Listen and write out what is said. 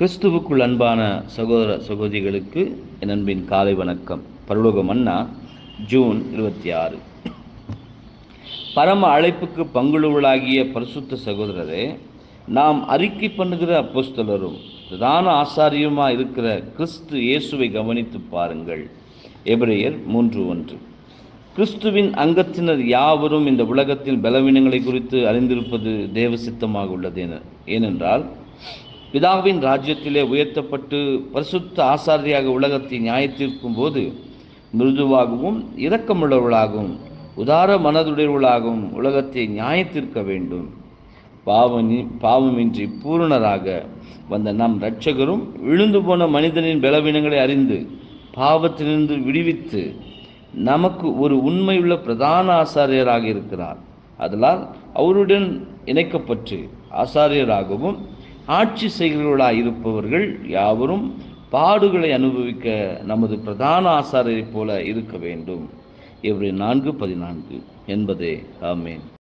கிறிஸ்துவுக்குள் அன்பான சகோதர சகோதரிகளுக்கு என் அன்பின் காலை வணக்கம். பரலோக மன்னா ஜூன் இருபத்தி ஆறு பரம அழைப்புக்கு பங்குள்ளவர்களாகிய பரிசுத்த சகோதரரே நாம் அறிக்கை பண்ணுகிற அப்போஸ்தலரும் பிரதான ஆசாரியமாக இருக்கிற கிறிஸ்து இயேசுவை கவனித்து பாருங்கள். எபிரேயர் மூன்று ஒன்று. கிறிஸ்துவின் அங்கத்தினர் யாவரும் இந்த உலகத்தில் பலவீனங்களை குறித்து அறிந்திருப்பது தேவ சித்தமாக உள்ளது என ஏனென்றால் பிதாவின் ராஜ்யத்திலே உயர்த்தப்பட்டு பரிசுத்த ஆசாரியாக உலகத்தை நியாயத்திற்கும் போது மிருதுவாகவும் இரக்கமுள்ளவர்களாகவும் உதார மனதுடையவர்களாகவும் உலகத்தை நியாயத்திற்க வேண்டும். பாவனி பாவமின்றி பூரணராக வந்த நம் இரட்சகரும் விழுந்து போன மனிதனின் பலவீனங்களை அறிந்து பாவத்திலிருந்து விடுவித்து நமக்கு ஒரு உண்மையுள்ள பிரதான ஆசாரியராக இருக்கிறார். அதனால் அவருடன் இணைக்கப்பட்டு ஆசாரியராகவும் ஆட்சி செய்கிறவர்களாக இருப்பவர்கள் யாவரும் பாடுகளை அனுபவிக்க நமது பிரதான ஆசாரியரைப் போல இருக்க வேண்டும். இவருடைய நான்கு பதினான்கு என்பதே. ஆமேன்.